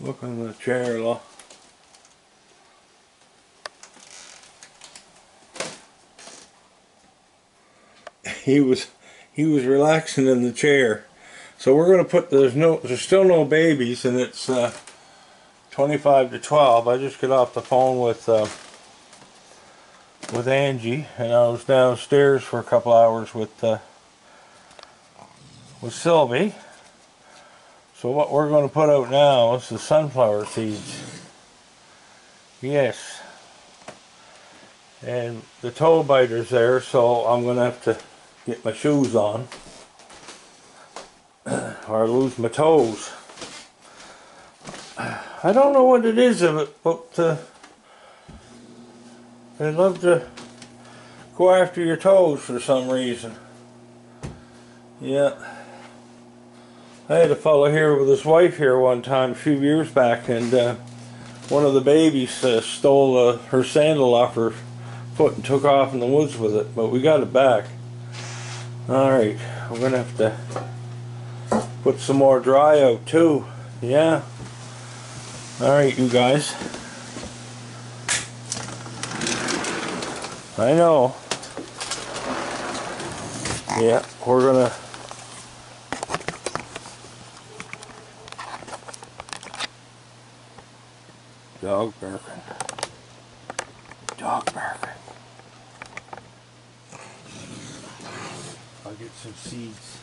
Look on the chair, lo. He was he was relaxing in the chair. So we're going to put there's no there's still no babies and it's uh, 25 to 12. I just got off the phone with uh, with Angie and I was downstairs for a couple hours with uh, with Sylvie. So what we're going to put out now is the sunflower seeds. Yes. And the toe biter's there, so I'm going to have to get my shoes on or lose my toes. I don't know what it is of it, but uh, they love to go after your toes for some reason. Yeah. I had a fellow here with his wife here one time a few years back and uh, one of the babies uh, stole uh, her sandal off her foot and took off in the woods with it, but we got it back. Alright, we're gonna have to put some more dry out too. Yeah. Alright, you guys. I know. Yeah, we're gonna dog barking. Dog barking. I'll get some seeds.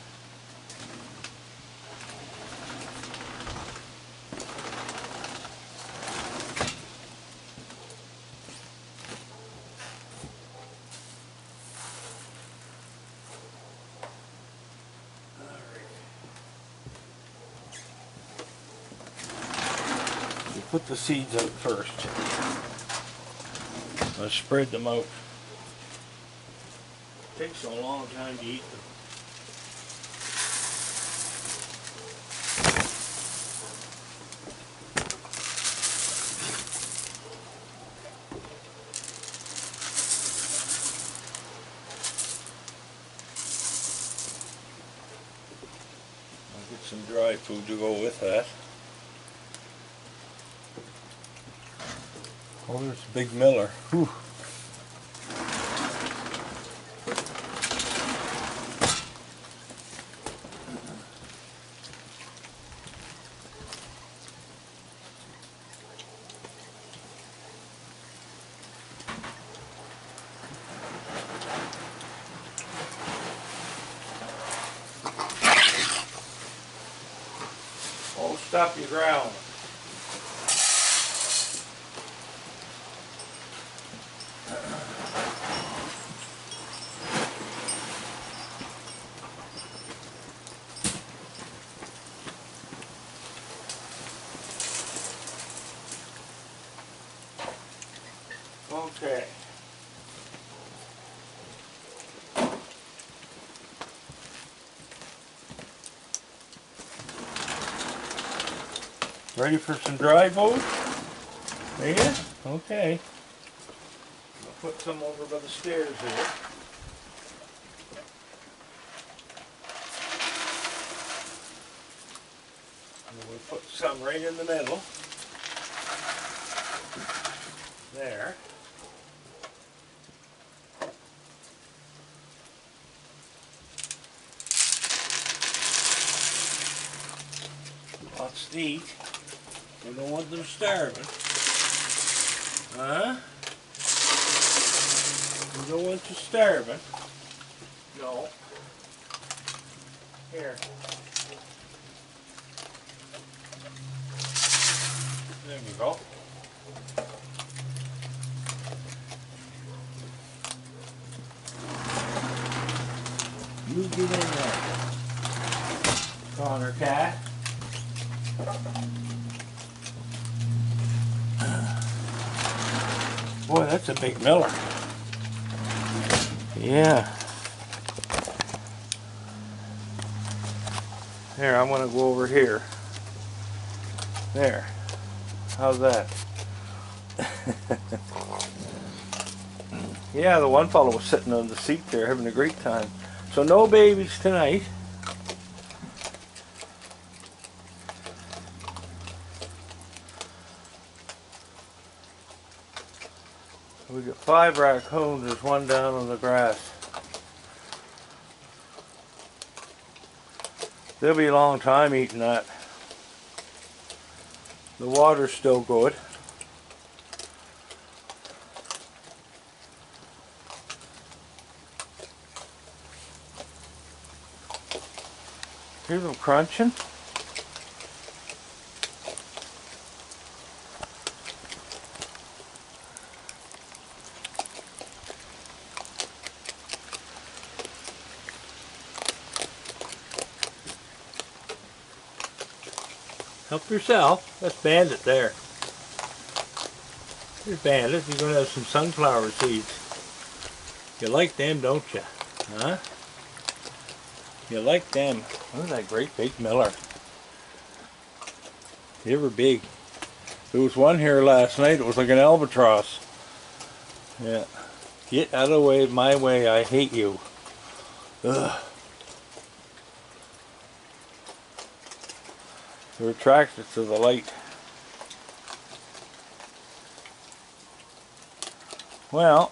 Put the seeds out first. I spread them out. Takes a long time to eat them. I'll get some dry food to go with that. Oh, there's Big Miller. Whew. Oh, stop your growling. Okay. Ready for some dry food? Yeah? Okay. I'll put some over by the stairs here. And we'll put some right in the middle. There. Eat. We don't want them starving. Huh? We don't want you starving. No. Here. There we go. You get in there. Connor cat. Boy, that's a big miller. Yeah. Here, I'm gonna go over here. There. How's that? yeah, the one fellow was sitting on the seat there having a great time. So no babies tonight. We got five raccoons, there's one down on the grass. They'll be a long time eating that. The water's still good. Hear them crunching. Help yourself. That's Bandit there. Here's Bandit. You're going to have some sunflower seeds. You like them, don't you? Huh? You like them. Look at that great big miller. They were big. There was one here last night. It was like an albatross. Yeah. Get out of the way, my way. I hate you. Ugh. They're attracted to the light. Well,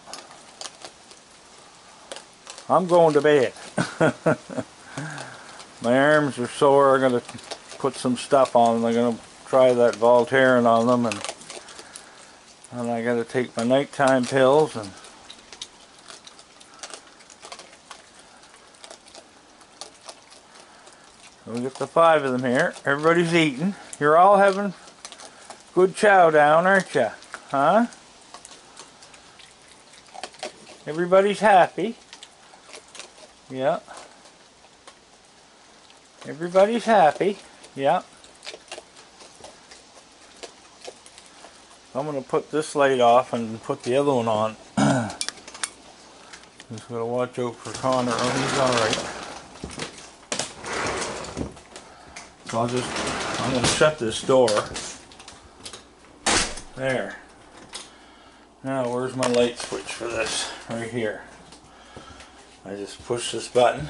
I'm going to bed. My arms are sore. I'm going to put some stuff on them. I'm going to try that Voltaren on them. And, and I got to take my nighttime pills. and. We got the five of them here. Everybody's eating. You're all having good chow down, aren't you? Huh? Everybody's happy. Yeah. Everybody's happy. Yeah. I'm going to put this light off and put the other one on. Just got to watch out for Connor. Oh, he's alright. So I'll just, I'm going to shut this door. There. Now, where's my light switch for this? Right here. I just push this button.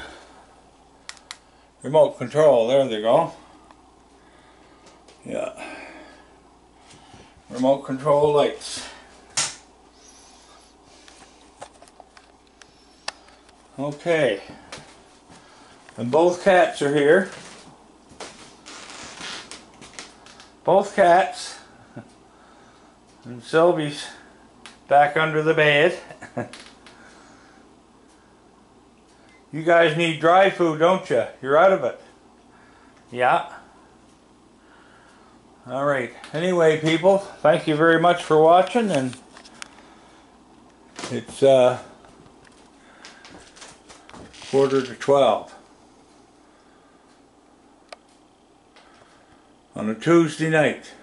Remote control, there they go. Yeah. Remote control lights. Okay. And both cats are here. Both cats. And Sylvie's back under the bed. you guys need dry food, don't you? You're out of it. Yeah. Alright. Anyway, people, thank you very much for watching. And it's uh, quarter to 12. On a Tuesday night.